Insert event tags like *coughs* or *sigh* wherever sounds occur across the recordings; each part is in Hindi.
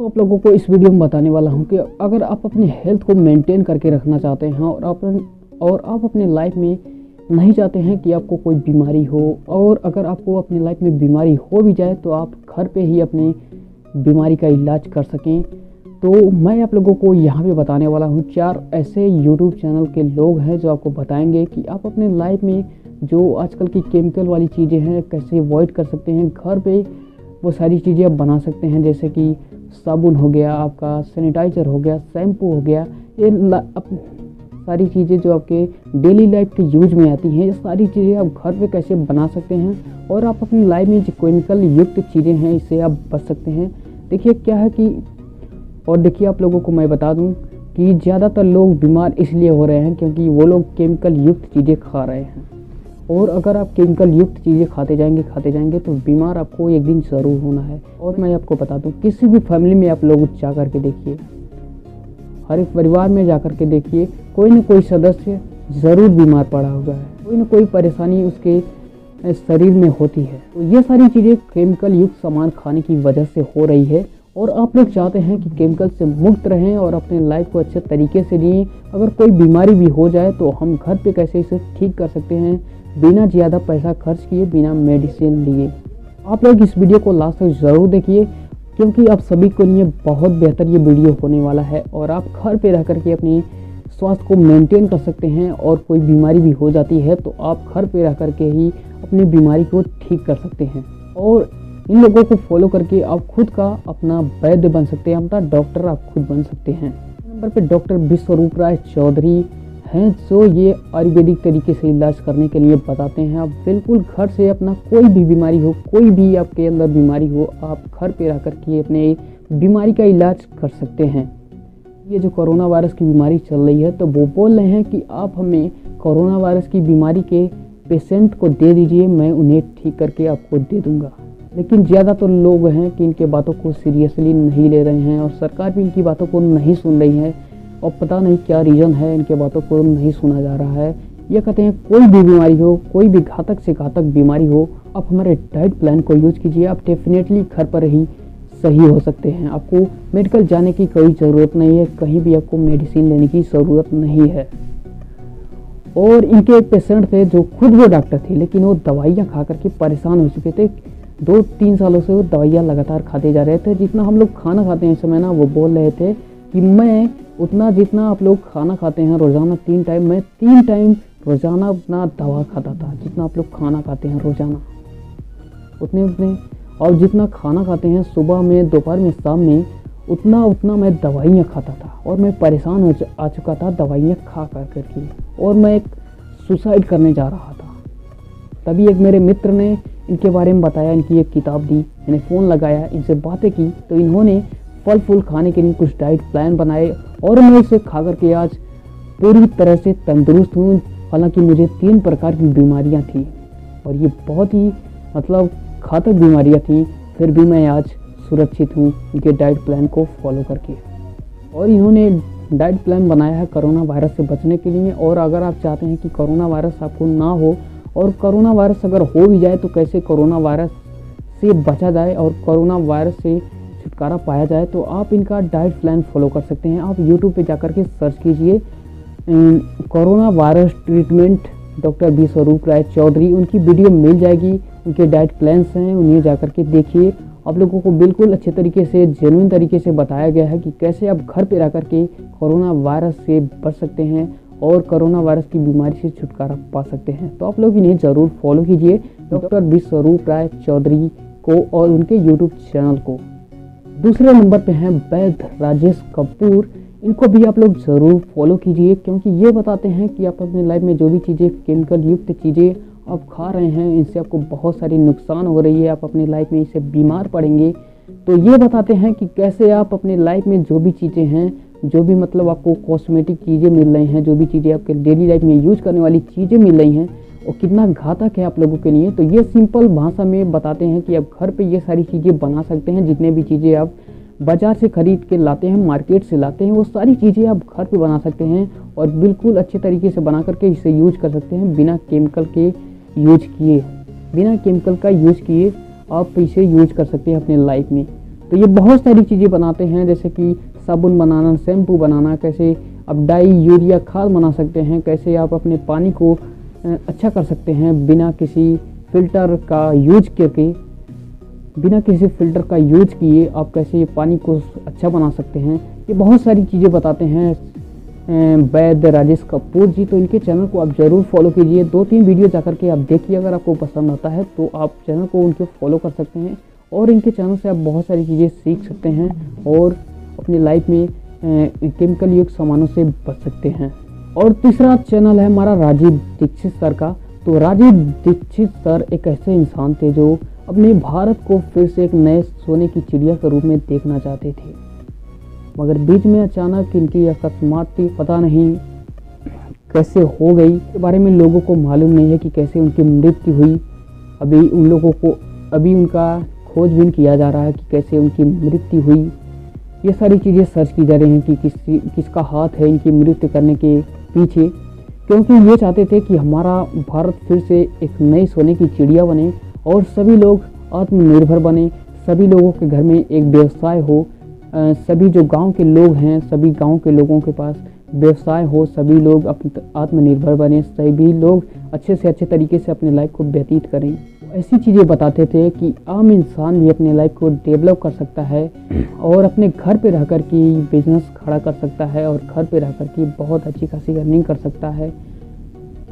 तो आप लोगों को इस वीडियो में बताने वाला हूँ कि अगर आप अपनी हेल्थ को मेंटेन करके रखना चाहते हैं और आप और आप अपने लाइफ में नहीं चाहते हैं कि आपको कोई बीमारी हो, और अगर आपको अपनी लाइफ में बीमारी हो भी जाए तो आप घर पे ही अपने बीमारी का इलाज कर सकें। तो मैं आप लोगों को यहाँ पे बताने वाला हूँ, चार ऐसे यूट्यूब चैनल के लोग हैं जो आपको बताएँगे कि आप अपने लाइफ में जो आजकल की केमिकल वाली चीज़ें हैं, कैसे अवॉइड कर सकते हैं, घर पे वो सारी चीज़ें आप बना सकते हैं, जैसे कि साबुन हो गया, आपका सैनिटाइज़र हो गया शैम्पू हो गया, ये सारी चीज़ें जो आपके डेली लाइफ के यूज़ में आती हैं, ये सारी चीज़ें आप घर पे कैसे बना सकते हैं और आप अपनी लाइफ में जो केमिकल युक्त चीज़ें हैं, इससे आप बच सकते हैं। देखिए क्या है कि, और देखिए आप लोगों को मैं बता दूँ कि ज़्यादातर लोग बीमार इसलिए हो रहे हैं क्योंकि वो लोग केमिकल युक्त चीज़ें खा रहे हैं। और अगर आप केमिकल युक्त चीज़ें खाते जाएँगे खाते जाएँगे तो बीमार आपको एक दिन ज़रूर होना है। और मैं आपको बता दूँ, किसी भी फैमिली में आप लोग जा कर के देखिए। हर एक परिवार में जा कर के देखिए, कोई ना कोई सदस्य ज़रूर बीमार पड़ा हुआ है। कोई ना कोई परेशानी उसके शरीर में होती है। तो ये सारी चीज़ें केमिकल युक्त सामान खाने की वजह से हो रही है। और आप लोग चाहते हैं कि केमिकल से मुक्त रहें और अपने लाइफ को अच्छे तरीके से जिए। अगर कोई बीमारी भी हो जाए तो हम घर पे कैसे इसे ठीक कर सकते हैं? बिना ज़्यादा पैसा खर्च किए, बिना मेडिसिन लिए। आप लोग इस वीडियो को लास्ट तक ज़रूर देखिए, क्योंकि आप सभी के लिए बहुत बेहतर ये वीडियो होने वाला है और आप घर पे रह करके अपनी स्वास्थ्य को मेंटेन कर सकते हैं और कोई बीमारी भी हो जाती है तो आप घर पे रह करके ही अपनी बीमारी को ठीक कर सकते हैं। और इन लोगों को फॉलो करके आप खुद का अपना वैद्य बन सकते हैं, अपना डॉक्टर आप खुद बन सकते हैं। नंबर पर डॉक्टर विश्वरूप राय चौधरी हैं, जो ये आयुर्वेदिक तरीके से इलाज करने के लिए बताते हैं। आप बिल्कुल घर से अपना कोई भी बीमारी हो, कोई भी आपके अंदर बीमारी हो, आप घर पे रह कर के अपने बीमारी का इलाज कर सकते हैं। ये जो कोरोना वायरस की बीमारी चल रही है तो वो बोल रहे हैं कि आप हमें कोरोना वायरस की बीमारी के पेशेंट को दे दीजिए, मैं उन्हें ठीक करके आपको दे दूँगा। लेकिन ज़्यादातर तो लोग हैं कि इनके बातों को सीरियसली नहीं ले रहे हैं और सरकार भी इनकी बातों को नहीं सुन रही है। और पता नहीं क्या रीज़न है, इनके बातों को नहीं सुना जा रहा है। ये कहते हैं, कोई भी बीमारी हो, कोई भी घातक से घातक बीमारी हो, आप हमारे डाइट प्लान को यूज़ कीजिए। आप डेफिनेटली घर पर ही सही हो सकते हैं। आपको मेडिकल जाने की कोई ज़रूरत नहीं है, कहीं भी आपको मेडिसिन लेने की ज़रूरत नहीं है। और इनके एक पेशेंट थे जो खुद वो डॉक्टर थे, लेकिन वो दवाइयाँ खा करके परेशान हो चुके थे। दो तीन सालों से वो दवाइयाँ लगातार खाते जा रहे थे। जितना हम लोग खाना खाते हैं इस समय ना, वो बोल रहे थे कि मैं उतना जितना आप लोग खाना खाते हैं रोज़ाना, तीन टाइम मैं तीन टाइम रोज़ाना उतना दवा खाता था, जितना आप लोग खाना खाते हैं रोज़ाना। उतने उतने। और जितना खाना खाते हैं सुबह में, दोपहर में, शाम में, उतना उतना मैं दवाइयाँ खाता था। और मैं परेशान हो आ चुका था दवाइयाँ खा कर करके। और मैं एक सुसाइड करने जा रहा था। तभी एक मेरे मित्र ने इनके बारे में बताया, इनकी एक किताब दी। मैंने फ़ोन लगाया, इनसे बातें की तो इन्होंने फल फूल खाने के लिए कुछ डाइट प्लान बनाए और मैं इसे खा करके आज पूरी तरह से तंदुरुस्त हूँ। हालाँकि मुझे तीन प्रकार की बीमारियाँ थी और ये बहुत ही मतलब घातक बीमारियाँ थी। फिर भी मैं आज सुरक्षित हूँ इनके डाइट प्लान को फॉलो करके। और इन्होंने डाइट प्लान बनाया है कोरोना वायरस से बचने के लिए और अगर आप चाहते हैं कि कोरोना वायरस आपको ना हो और कोरोना वायरस अगर हो भी जाए तो कैसे कोरोना वायरस से बचा जाए और कोरोना वायरस से छुटकारा पाया जाए तो आप इनका डाइट प्लान फॉलो कर सकते हैं। आप यूट्यूब पे जाकर के सर्च कीजिए corona virus treatment, doctor Biswaroop Roy Chowdhury, उनकी वीडियो मिल जाएगी, उनके डाइट प्लान्स हैं, उन्हें जाकर के देखिए। आप लोगों को बिल्कुल अच्छे तरीके से जेनुइन तरीके से बताया गया है कि कैसे आप घर पर रह करके कोरोना वायरस से बच सकते हैं और कोरोना वायरस की बीमारी से छुटकारा पा सकते हैं। तो आप लोग इन्हें ज़रूर फॉलो कीजिए, डॉक्टर विश्वरूप राय चौधरी को और उनके यूट्यूब चैनल को। दूसरे नंबर पे हैं वैद राजेश कपूर। इनको भी आप लोग ज़रूर फॉलो कीजिए, क्योंकि ये बताते हैं कि आप अपने लाइफ में जो भी चीज़ें केमिकल युक्त चीज़ें आप खा रहे हैं, इनसे आपको बहुत सारी नुकसान हो रही है, आप अपनी लाइफ में इससे बीमार पड़ेंगे। तो ये बताते हैं कि कैसे आप अपने लाइफ में जो भी चीज़ें हैं, जो भी मतलब आपको कॉस्मेटिक चीज़ें मिल रही हैं, जो भी चीज़ें आपके डेली लाइफ में यूज़ करने वाली चीज़ें मिल रही हैं और कितना घातक है आप लोगों के लिए। तो ये सिंपल भाषा में बताते हैं कि आप घर पे ये सारी चीज़ें बना सकते हैं, जितने भी चीज़ें आप बाज़ार से ख़रीद के लाते हैं मार्केट से लाते हैं, वो सारी चीज़ें आप घर पे बना सकते हैं और बिल्कुल अच्छे तरीके से बना करके इसे यूज़ कर सकते हैं बिना केमिकल के यूज़ किए। बिना केमिकल का यूज़ किए आप इसे यूज़ कर सकते हैं अपने लाइफ में। तो ये बहुत सारी चीज़ें बनाते हैं, जैसे कि साबुन बनाना शैम्पू बनाना, कैसे आप डाई यूरिया खाद बना सकते हैं, कैसे आप अपने पानी को अच्छा कर सकते हैं बिना किसी फ़िल्टर का यूज़ करके। बिना किसी फ़िल्टर का यूज़ किए आप कैसे पानी को अच्छा बना सकते हैं? ये बहुत सारी चीज़ें बताते हैं। वैद राजेश कपूर जी तो इनके चैनल को आप ज़रूर फॉलो कीजिए। दो तीन वीडियो जा करके आप देखिए, अगर आपको पसंद आता है तो आप चैनल को उनके फॉलो कर सकते हैं। और इनके चैनल से आप बहुत सारी चीज़ें सीख सकते हैं और अपनी लाइफ में केमिकल युक्त सामानों से बच सकते हैं। और तीसरा चैनल है हमारा राजीव दीक्षित सर का। तो राजीव दीक्षित सर एक ऐसे इंसान थे जो अपने भारत को फिर से एक नए सोने की चिड़िया के रूप में देखना चाहते थे। मगर बीच में अचानक इनकी अकस्मात पता नहीं कैसे हो गई। के बारे में लोगों को मालूम नहीं है कि कैसे उनकी मृत्यु हुई। अभी उन लोगों को, अभी उनका खोजबीन किया जा रहा है कि कैसे उनकी मृत्यु हुई। ये सारी चीज़ें सर्च की जा रही हैं कि किस, किसका हाथ है इनकी मृत्यु करने के पीछे, क्योंकि ये चाहते थे कि हमारा भारत फिर से एक नई सोने की चिड़िया बने और सभी लोग आत्मनिर्भर बने, सभी लोगों के घर में एक व्यवसाय हो सभी जो गाँव के लोग हैं, सभी गाँव के लोगों के पास व्यवसाय हो, सभी लोग अपने आत्मनिर्भर बने, सभी लोग अच्छे से अच्छे तरीके से अपनी लाइफ को व्यतीत करें। ऐसी चीज़ें बताते थे कि आम इंसान भी अपने लाइफ को डेवलप कर सकता है और अपने घर पे रहकर के बिज़नेस खड़ा कर सकता है और घर पे रहकर के बहुत अच्छी खासी अर्निंग कर सकता है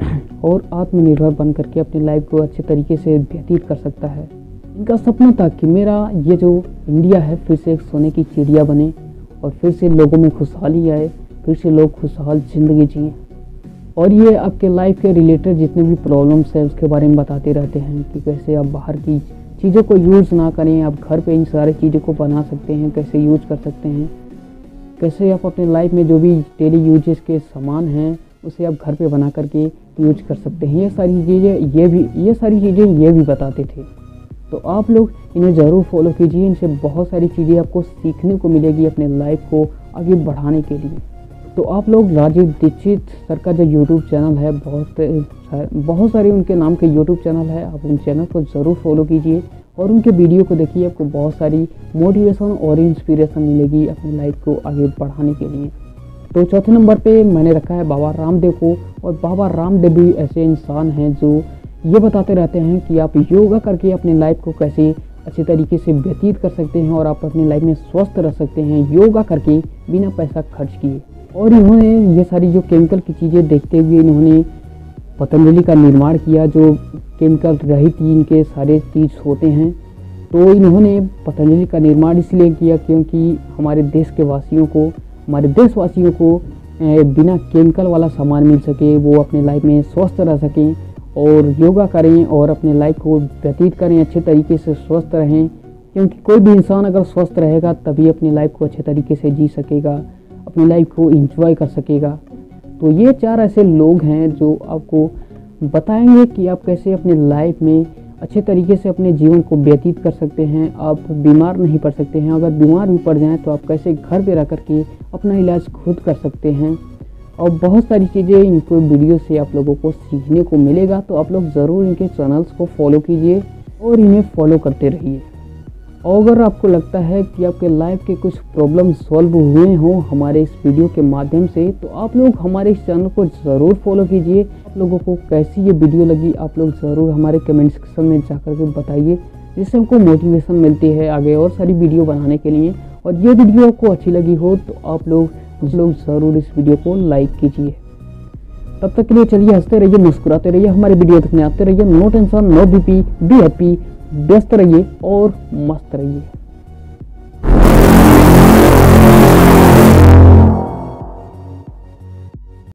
*coughs* और आत्मनिर्भर बन करके अपनी लाइफ को अच्छे तरीके से व्यतीत कर सकता है। इनका सपना था कि मेरा ये जो इंडिया है फिर से एक सोने की चिड़िया बने और फिर से लोगों में खुशहाली आए फिर से लोग खुशहाल ज़िंदगी जिए। और ये आपके लाइफ के रिलेटेड जितने भी प्रॉब्लम्स हैं, उसके बारे में बताते रहते हैं कि कैसे आप बाहर की चीज़ों को यूज़ ना करें, आप घर पे इन सारी चीज़ों को बना सकते हैं, कैसे यूज़ कर सकते हैं। कैसे आप अपने लाइफ में जो भी डेली यूजेस के सामान हैं, उसे आप घर पे बना करके यूज़ कर सकते हैं। ये सारी चीज़ें, ये भी, ये सारी चीज़ें, ये भी बताते थे। तो आप लोग इन्हें ज़रूर फॉलो कीजिए, इनसे बहुत सारी चीज़ें आपको सीखने को मिलेगी अपने लाइफ को आगे बढ़ाने के लिए। तो आप लोग राजीव दीक्षित सर का जो यूट्यूब चैनल है, बहुत बहुत सारे उनके नाम के यूट्यूब चैनल है, आप उन चैनल को ज़रूर फॉलो कीजिए और उनके वीडियो को देखिए, आपको बहुत सारी मोटिवेशन और इंस्पिरेशन मिलेगी अपनी लाइफ को आगे बढ़ाने के लिए। तो चौथे नंबर पे मैंने रखा है बाबा रामदेव को, और बाबा रामदेव भी ऐसे इंसान हैं जो ये बताते रहते हैं कि आप योगा करके अपनी लाइफ को कैसे अच्छे तरीके से व्यतीत कर सकते हैं और आप अपनी लाइफ में स्वस्थ रह सकते हैं। योगा करके बिना पैसा खर्च किए। और इन्होंने ये सारी जो केमिकल की चीज़ें देखते हुए इन्होंने पतंजलि का निर्माण किया, जो केमिकल रहित इनके सारे चीज़ होते हैं। तो इन्होंने पतंजलि का निर्माण इसलिए किया क्योंकि हमारे देश के वासियों को, हमारे देशवासियों को बिना केमिकल वाला सामान मिल सके, वो अपने लाइफ में स्वस्थ रह सकें और योगा करें और अपने लाइफ को व्यतीत करें, अच्छे तरीके से स्वस्थ रहें। क्योंकि कोई भी इंसान अगर स्वस्थ रहेगा, तभी अपनी लाइफ को अच्छे तरीके से जी सकेगा। अपनी लाइफ को इंजॉय कर सकेगा। तो ये चार ऐसे लोग हैं जो आपको बताएँगे कि आप कैसे अपने लाइफ में अच्छे तरीके से अपने जीवन को व्यतीत कर सकते हैं। आप बीमार नहीं पड़ सकते हैं। अगर बीमार भी पड़ जाएँ तो आप कैसे घर पे रह करके अपना इलाज खुद कर सकते हैं। और बहुत सारी चीज़ें इनको वीडियो से आप लोगों को सीखने को मिलेगा। तो आप लोग ज़रूर इनके चैनल्स को फॉलो कीजिए और इन्हें फॉलो करते रहिए। और अगर आपको लगता है कि आपके लाइफ के कुछ प्रॉब्लम सॉल्व हुए हों हमारे इस वीडियो के माध्यम से तो आप लोग हमारे इस चैनल को ज़रूर फॉलो कीजिए। आप लोगों को कैसी ये वीडियो लगी, आप लोग ज़रूर हमारे कमेंट सेक्शन में जा कर के बताइए, जिससे हमको मोटिवेशन मिलती है आगे और सारी वीडियो बनाने के लिए। और ये वीडियो आपको अच्छी लगी हो तो आप लोग लोग ज़रूर इस वीडियो को लाइक कीजिए। तब तक के लिए चलिए हँसते रहिए, मुस्कुराते रहिए, हमारे वीडियो देखने आते रहिए। No tension no BP be happy व्यस्त रहिए और मस्त रहिए।